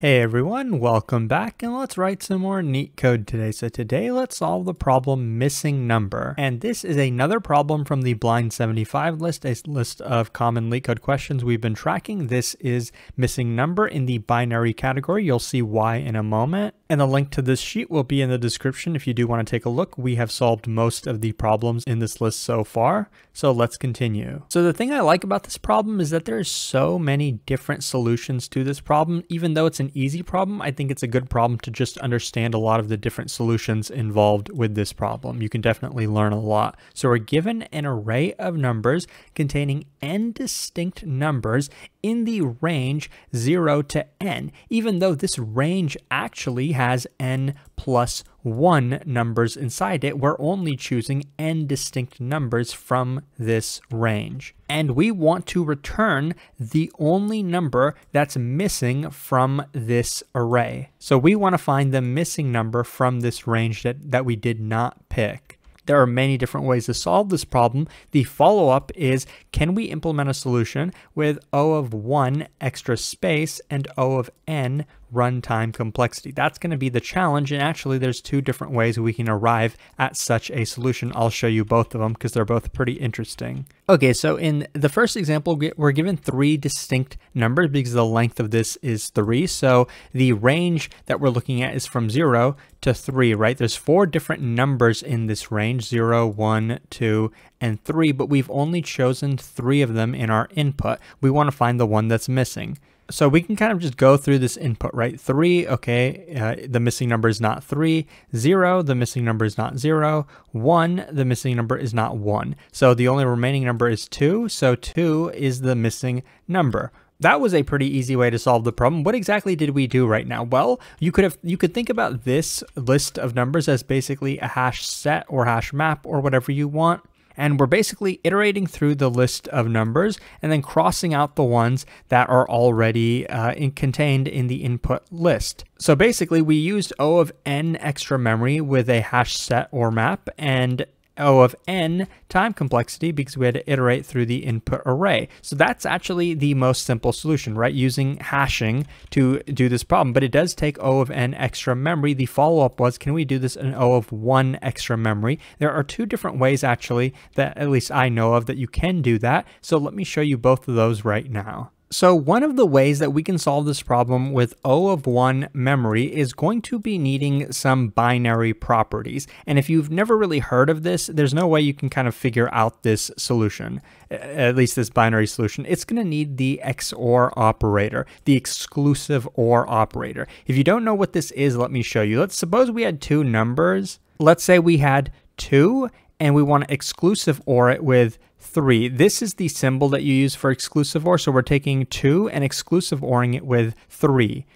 Hey everyone, welcome back and let's write some more neat code today. So today let's solve the problem missing number. And this is another problem from the blind 75 list, a list of common LeetCode questions we've been tracking. This is missing number in the binary category. You'll see why in a moment. And the link to this sheet will be in the description if you do want to take a look. We have solved most of the problems in this list so far. So let's continue. So the thing I like about this problem is that there are so many different solutions to this problem. Even though it's an easy problem, I think it's a good problem to just understand a lot of the different solutions involved with this problem. You can definitely learn a lot. So we're given an array of numbers containing n distinct numbers in the range 0 to n, even though this range actually has n plus 1 numbers inside it, we're only choosing n distinct numbers from this range. And we want to return the only number that's missing from this array. So we want to find the missing number from this range that, that we did not pick. There are many different ways to solve this problem. The follow-up is, can we implement a solution with O of 1 extra space and O of n runtime complexity. That's going to be the challenge. And actually, there's two different ways we can arrive at such a solution. I'll show you both of them because they're both pretty interesting. Okay, so in the first example, we're given three distinct numbers because the length of this is three. So the range that we're looking at is from zero to three, right? There's four different numbers in this range, zero, one, two, and three, but we've only chosen three of them in our input. We want to find the one that's missing so we can kind of just go through this input, right? Three, okay, uh, the missing number is not three. Zero, the missing number is not zero. One, the missing number is not one. So the only remaining number is two. So two is the missing number. That was a pretty easy way to solve the problem. What exactly did we do right now? Well, you could have you could think about this list of numbers as basically a hash set or hash map or whatever you want and we're basically iterating through the list of numbers and then crossing out the ones that are already uh, in, contained in the input list. So basically we used O of n extra memory with a hash set or map and O of n time complexity because we had to iterate through the input array. So that's actually the most simple solution, right? Using hashing to do this problem, but it does take O of n extra memory. The follow-up was, can we do this in O of one extra memory? There are two different ways actually that at least I know of that you can do that. So let me show you both of those right now. So one of the ways that we can solve this problem with O of 1 memory is going to be needing some binary properties. And if you've never really heard of this, there's no way you can kind of figure out this solution, at least this binary solution. It's going to need the XOR operator, the exclusive OR operator. If you don't know what this is, let me show you. Let's suppose we had two numbers. Let's say we had 2 and we want to exclusive OR it with 3. This is the symbol that you use for exclusive OR. So we're taking 2 and exclusive ORing it with 3.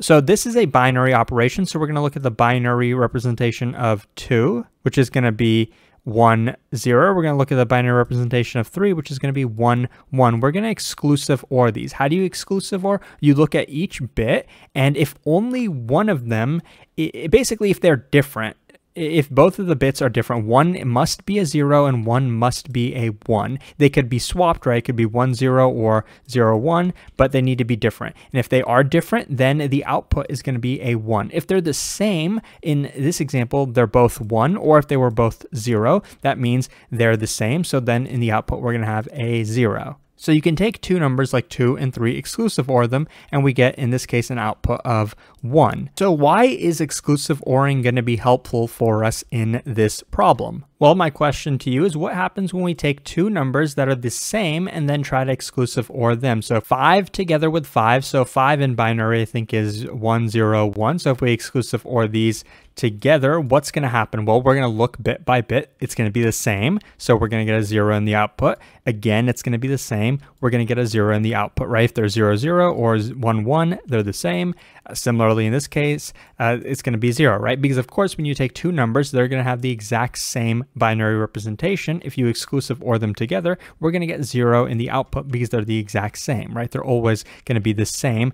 So this is a binary operation. So we're going to look at the binary representation of 2, which is going to be 1, 0. We're going to look at the binary representation of 3, which is going to be 1, 1. We're going to exclusive OR these. How do you exclusive OR? You look at each bit, and if only one of them, it, basically if they're different, if both of the bits are different, one must be a zero and one must be a one. They could be swapped, right? It could be one zero or zero one, but they need to be different. And if they are different, then the output is going to be a one. If they're the same, in this example, they're both one, or if they were both zero, that means they're the same. So then in the output, we're going to have a zero. So you can take two numbers like 2 and 3, exclusive OR them, and we get, in this case, an output of 1. So why is exclusive ORing going to be helpful for us in this problem? Well, my question to you is what happens when we take two numbers that are the same and then try to exclusive OR them? So 5 together with 5, so 5 in binary I think is 1, 0, 1. So if we exclusive OR these together, what's going to happen? Well, we're going to look bit by bit. It's going to be the same. So we're going to get a 0 in the output. Again, it's going to be the same. We're going to get a 0 in the output, right? If they're 0, 0 or 1, 1, they're the same. Uh, similarly, in this case, uh, it's going to be 0, right? Because, of course, when you take two numbers, they're going to have the exact same binary representation. If you exclusive OR them together, we're going to get zero in the output because they're the exact same, right? They're always going to be the same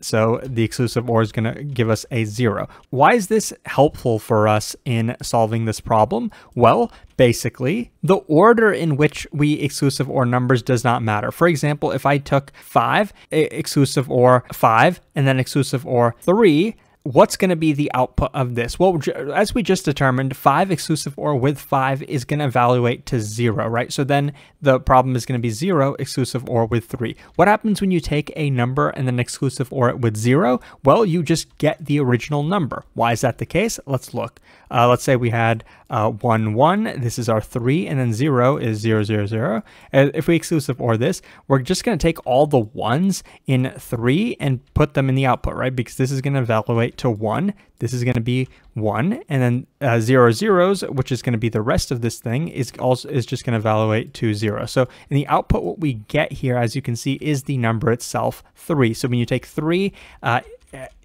So the exclusive OR is going to give us a zero. Why is this helpful for us in solving this problem? Well, basically, the order in which we exclusive OR numbers does not matter. For example, if I took five, exclusive OR five, and then exclusive OR three, what's going to be the output of this? Well, as we just determined, 5 exclusive OR with 5 is going to evaluate to 0, right? So then the problem is going to be 0 exclusive OR with 3. What happens when you take a number and then exclusive OR it with 0? Well, you just get the original number. Why is that the case? Let's look. Uh, let's say we had uh, 1, 1. This is our 3, and then 0 is 0, 0, 0. And if we exclusive OR this, we're just going to take all the 1s in 3 and put them in the output, right? Because this is going to evaluate to 1. This is going to be 1. And then uh, 0 zeros, which is going to be the rest of this thing, is also is just going to evaluate to 0. So in the output, what we get here, as you can see, is the number itself, 3. So when you take 3 uh,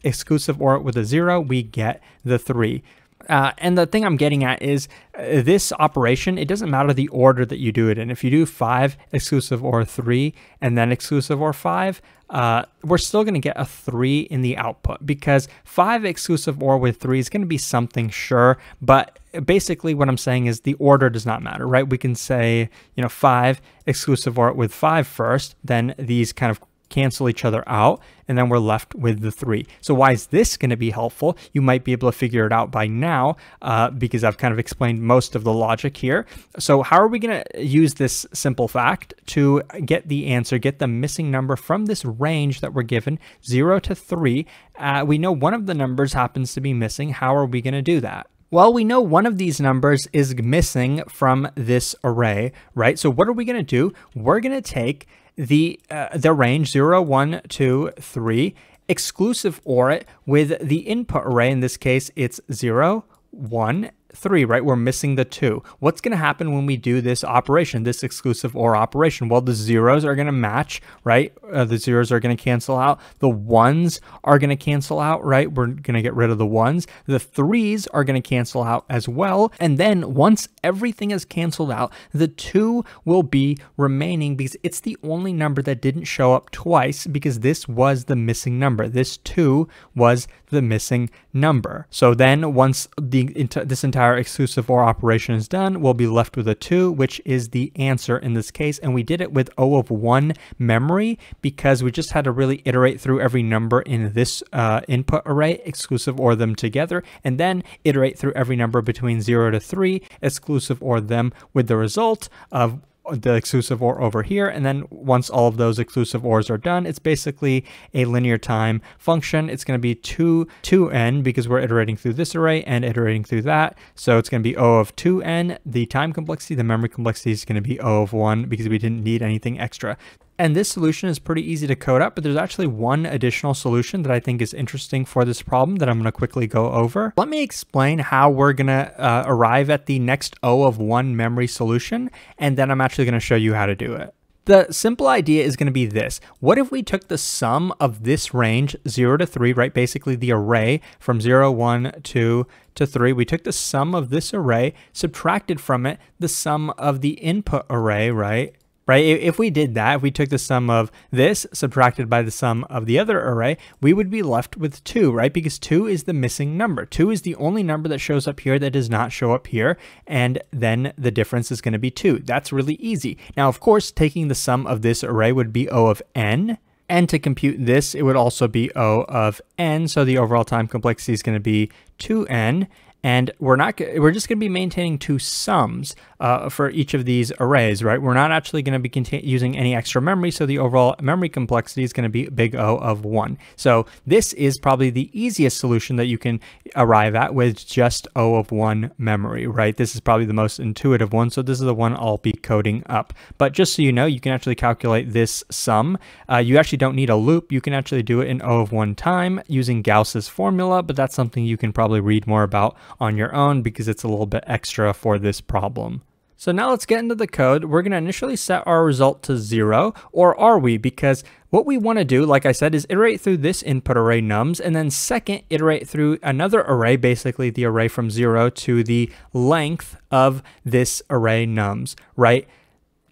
exclusive OR with a 0, we get the 3. Uh, and the thing I'm getting at is uh, this operation, it doesn't matter the order that you do it in. If you do five exclusive OR three and then exclusive OR five, uh, we're still going to get a three in the output because five exclusive OR with three is going to be something sure. But basically, what I'm saying is the order does not matter, right? We can say, you know, five exclusive OR with five first, then these kind of cancel each other out, and then we're left with the three. So why is this going to be helpful? You might be able to figure it out by now uh, because I've kind of explained most of the logic here. So how are we going to use this simple fact to get the answer, get the missing number from this range that we're given, 0 to 3? Uh, we know one of the numbers happens to be missing. How are we going to do that? Well, we know one of these numbers is missing from this array, right? So what are we going to do? We're going to take the uh, the range 0, 1, 2, 3, exclusive OR it with the input array. In this case, it's 0, 1, 3, right? We're missing the 2. What's going to happen when we do this operation, this exclusive OR operation? Well, the zeros are going to match, right? Uh, the zeros are going to cancel out. The ones are going to cancel out, right? We're going to get rid of the ones. The threes are going to cancel out as well. And then once everything is canceled out, the 2 will be remaining because it's the only number that didn't show up twice because this was the missing number. This 2 was the missing number. So then once the this entire entire exclusive OR operation is done, we'll be left with a 2, which is the answer in this case. And we did it with O of 1 memory because we just had to really iterate through every number in this uh, input array, exclusive OR them together, and then iterate through every number between 0 to 3, exclusive OR them with the result of the exclusive OR over here. And then once all of those exclusive ORs are done, it's basically a linear time function. It's going to be 2, 2n because we're iterating through this array and iterating through that. So it's going to be O of 2n. The time complexity, the memory complexity is going to be O of 1 because we didn't need anything extra. And this solution is pretty easy to code up, but there's actually one additional solution that I think is interesting for this problem that I'm going to quickly go over. Let me explain how we're going to uh, arrive at the next O of 1 memory solution, and then I'm actually going to show you how to do it. The simple idea is going to be this. What if we took the sum of this range, 0 to 3, right? Basically the array from 0, 1, 2 to 3. We took the sum of this array, subtracted from it the sum of the input array, right? Right? If we did that, if we took the sum of this subtracted by the sum of the other array, we would be left with 2, right? Because 2 is the missing number. 2 is the only number that shows up here that does not show up here, and then the difference is going to be 2. That's really easy. Now, of course, taking the sum of this array would be O of n, and to compute this, it would also be O of n, so the overall time complexity is going to be 2n, and we're not we're just going to be maintaining two sums uh, for each of these arrays, right? We're not actually going to be using any extra memory, so the overall memory complexity is going to be big O of 1. So this is probably the easiest solution that you can arrive at with just O of 1 memory, right? This is probably the most intuitive one, so this is the one I'll be coding up. But just so you know, you can actually calculate this sum. Uh, you actually don't need a loop. You can actually do it in O of 1 time using Gauss's formula, but that's something you can probably read more about on your own because it's a little bit extra for this problem. So now let's get into the code. We're going to initially set our result to zero, or are we? Because what we want to do, like I said, is iterate through this input array nums, and then second, iterate through another array, basically the array from zero to the length of this array nums, right?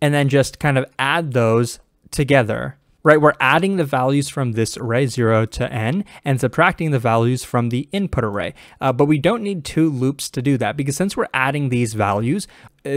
And then just kind of add those together right? We're adding the values from this array 0 to n and subtracting the values from the input array. Uh, but we don't need two loops to do that because since we're adding these values,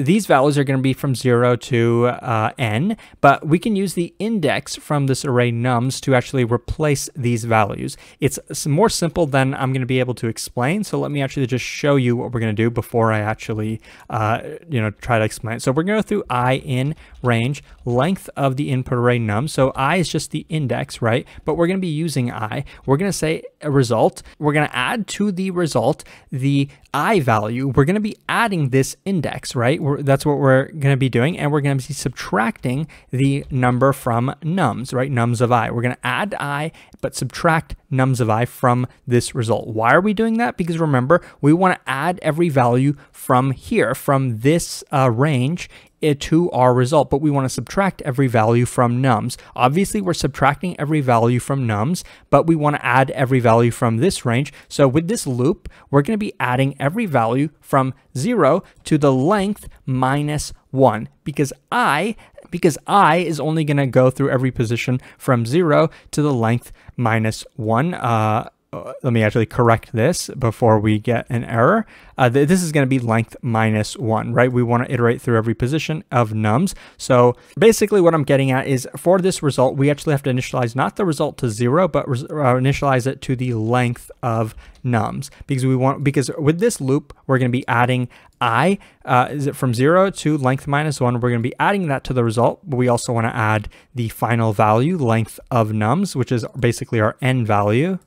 these values are going to be from 0 to uh, n, but we can use the index from this array nums to actually replace these values. It's more simple than I'm going to be able to explain, so let me actually just show you what we're going to do before I actually uh, you know, try to explain. So we're going to go through i in range, length of the input array num. So i is just the index, right? But we're going to be using i. We're going to say a result. We're going to add to the result the i value. We're going to be adding this index, right? That's what we're going to be doing. And we're going to be subtracting the number from nums, right? Nums of i. We're going to add i, but subtract nums of i from this result. Why are we doing that? Because remember, we want to add every value from here, from this uh, range to our result, but we want to subtract every value from nums. Obviously, we're subtracting every value from nums, but we want to add every value from this range. So with this loop, we're going to be adding every value from 0 to the length minus 1 because i because i is only going to go through every position from 0 to the length minus 1. Uh, uh, let me actually correct this before we get an error. Uh, th this is going to be length minus one, right? We want to iterate through every position of nums. So basically what I'm getting at is for this result, we actually have to initialize not the result to zero, but uh, initialize it to the length of nums because we want, because with this loop, we're going to be adding i, uh, is it from zero to length minus one, we're going to be adding that to the result, but we also want to add the final value, length of nums, which is basically our n value.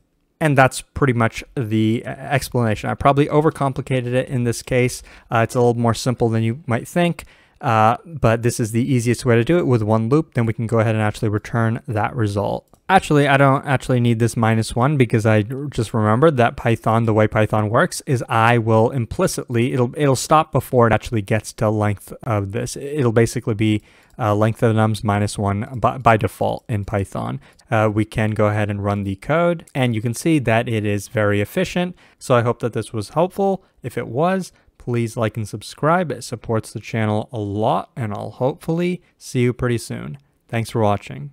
And that's pretty much the uh, explanation. I probably overcomplicated it in this case. Uh, it's a little more simple than you might think, uh, but this is the easiest way to do it with one loop. Then we can go ahead and actually return that result. Actually, I don't actually need this minus one because I just remembered that Python, the way Python works is I will implicitly, it'll, it'll stop before it actually gets to length of this. It'll basically be uh, length of nums minus one by, by default in Python. Uh, we can go ahead and run the code and you can see that it is very efficient. So I hope that this was helpful. If it was, please like and subscribe. It supports the channel a lot and I'll hopefully see you pretty soon. Thanks for watching.